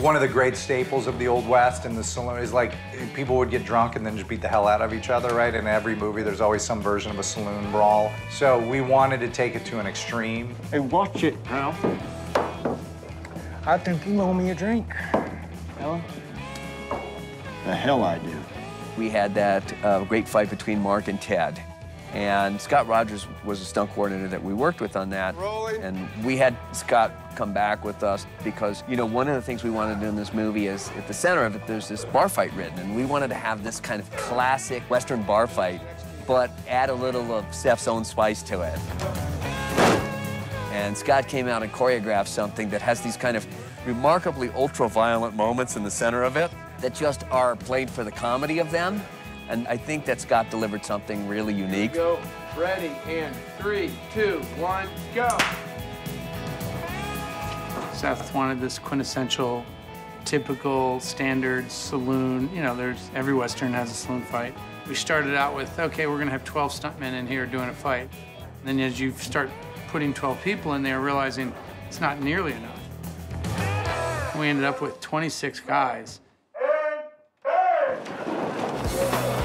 One of the great staples of the Old West and the saloon is like people would get drunk and then just beat the hell out of each other, right? In every movie, there's always some version of a saloon brawl. So we wanted to take it to an extreme. Hey, watch it, Ralph. I think you owe me a drink. Ellen? The hell I do. We had that uh, great fight between Mark and Ted. And Scott Rogers was a stunt coordinator that we worked with on that. Rolling. And we had Scott come back with us because, you know, one of the things we wanted to do in this movie is at the center of it, there's this bar fight written. And we wanted to have this kind of classic Western bar fight, but add a little of Seth's own spice to it. And Scott came out and choreographed something that has these kind of remarkably ultra-violent moments in the center of it that just are played for the comedy of them. And I think that Scott delivered something really unique. Go. Ready, and three, two, one, go. Seth wanted this quintessential, typical, standard saloon. You know, there's every Western has a saloon fight. We started out with, okay, we're gonna have 12 stuntmen in here doing a fight. And then as you start putting 12 people in there, realizing it's not nearly enough. We ended up with 26 guys. And, and.